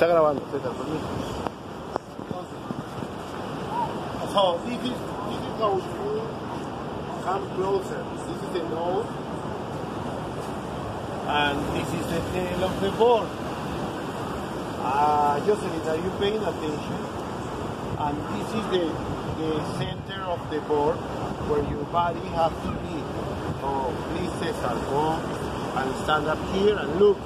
Está grabando, César, permiso. So this is this is how you come closer. This is the nose, and this is the tail of the board. Uh, Jocelyn, are you paying attention? And this is the the center of the board where your body has to be. So please, Cesar, go and stand up here and look.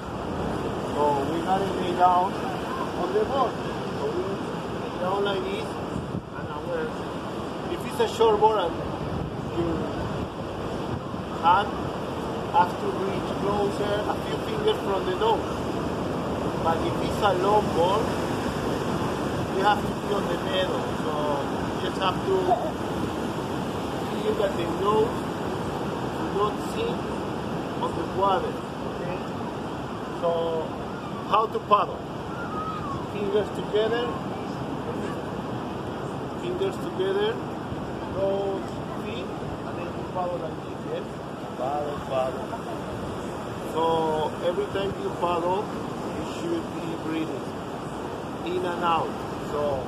So we gotta lay down on the board. So we down like this, and our if it's a short board and your hand has to reach closer a few fingers from the nose. But if it's a long board, you have to be on the middle. So you just have to feel that the nose do not sink on the water. Okay? So how to paddle? Fingers together, fingers together, nose, feet, and then you paddle like this, yes? Paddle, paddle. So every time you paddle, you should be breathing in and out. So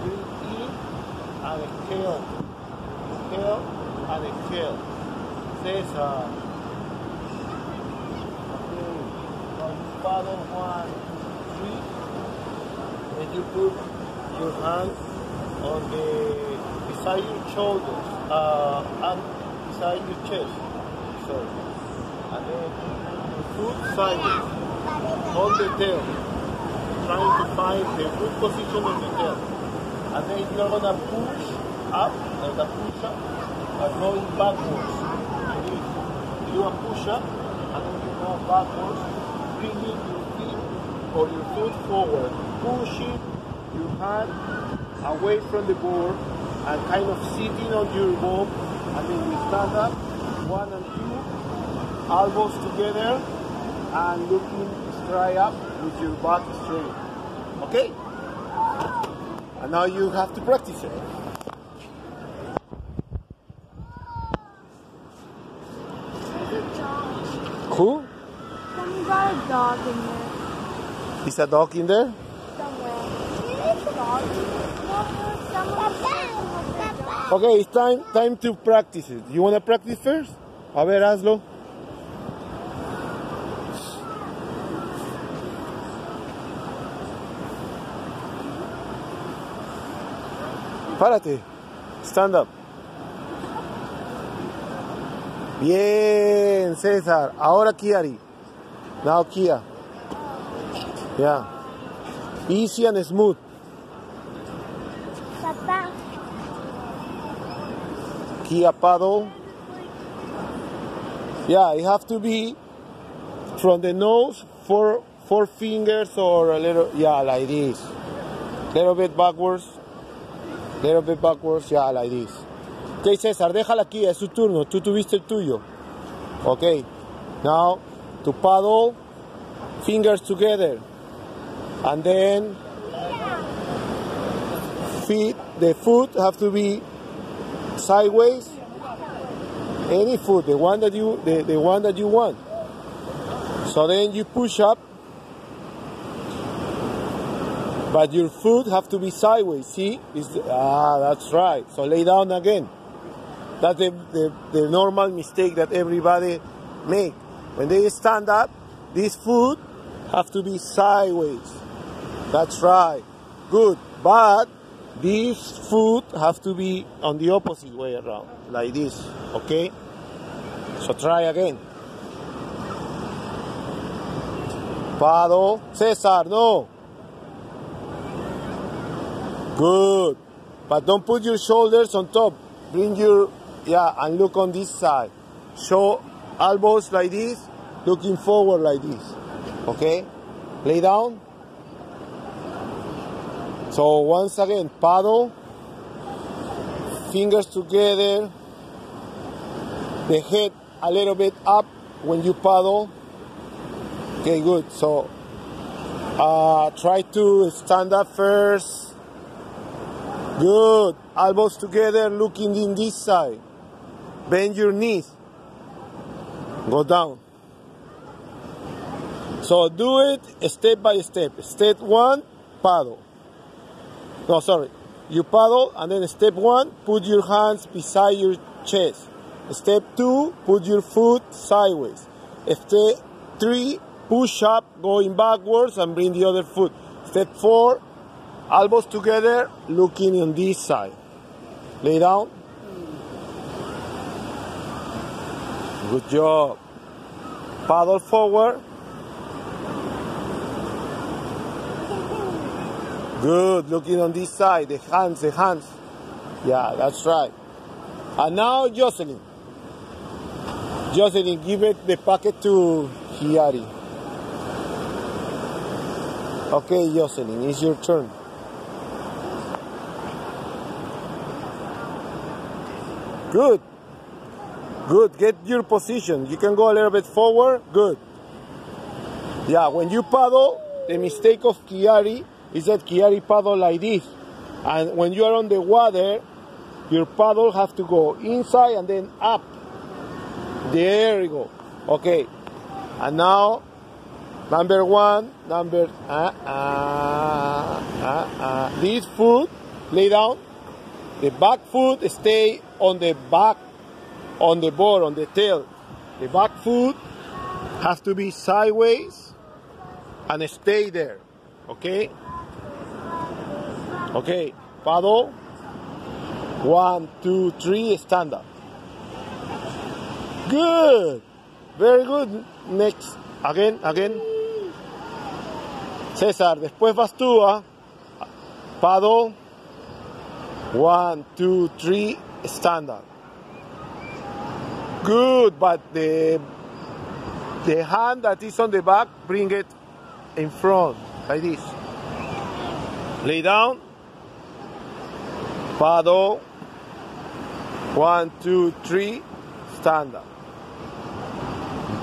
breathe in and exhale. Inhale and exhale. Cesar. Uh, okay. Now you one, three. You put your hands on the beside your shoulders, uh, and beside your chest. Sorry. And then foot sideways on the tail, trying to find the good position of the tail. And then you're gonna push up, like a push up, and going backwards. You do a push up, and then you go backwards, bringing your feet or your foot forward, pushing your hand away from the board, and kind of sitting on your bum, and then we stand up, one and two, elbows together, and looking straight up with your back straight. Okay? And now you have to practice it. Who? Some got a dog in there Is a dog in there? Okay, it's time time to practice it. You wanna practice first? A ver, hazlo. Párate. Stand up. Bien, César. Ahora Kiari. Now Kia. Yeah. Easy and smooth. Papa, Kia paddle. Yeah, it have to be from the nose, four four fingers or a little yeah, like this. Little bit backwards. Little bit backwards, yeah, like this. Ok, César, déjala aquí, es su turno. Tú tuviste el tuyo. Ok. Now, to paddle, fingers together. And then feet, the foot have to be sideways. Any foot, the one that you the, the one that you want. So then you push up, but your foot have to be sideways. See, It's ah, that's right. So lay down again. That's the, the, the normal mistake that everybody make. When they stand up, this foot have to be sideways. That's right. Good. But this foot have to be on the opposite way around, like this. Okay? So try again. Paddle. Cesar, no. Good. But don't put your shoulders on top. Bring your, yeah, and look on this side. Show elbows like this, looking forward like this. Okay? Lay down. So once again, paddle, fingers together, the head a little bit up when you paddle. Okay, good. So uh, try to stand up first. Good. Elbows together, looking in this side. Bend your knees. Go down. So do it step by step. Step one, paddle. No, sorry. You paddle and then step one, put your hands beside your chest. Step two, put your foot sideways. Step three, push up going backwards and bring the other foot. Step four, elbows together, looking on this side. Lay down. Good job. Paddle forward. Good. Looking on this side. The hands, the hands. Yeah, that's right. And now Jocelyn. Jocelyn, give it the packet to Hiari. Okay, Jocelyn, it's your turn. Good. Good. Get your position. You can go a little bit forward. Good. Yeah, when you paddle, the mistake of Kiari is that Kiari paddle like this. And when you are on the water, your paddle has to go inside and then up. There you go. Okay. And now, number one, number, uh, uh, uh, uh. This foot, lay down. The back foot stay on the back, on the board, on the tail. The back foot has to be sideways and stay there. Okay? Okay, paddle. One, two, three, stand up. Good. Very good. Next. Again, again. César, después vas tú, ¿ah? Paddle. One, two, three, stand up. Good, but the the hand that is on the back, bring it in front, like this. Lay down. Paddle. One, two, three, stand up.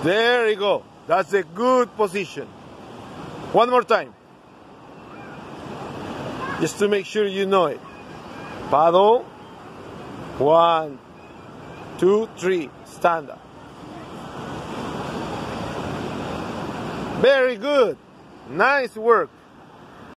There you go. That's a good position. One more time. Just to make sure you know it. Paddle. One, two, three, stand up. Very good. Nice work.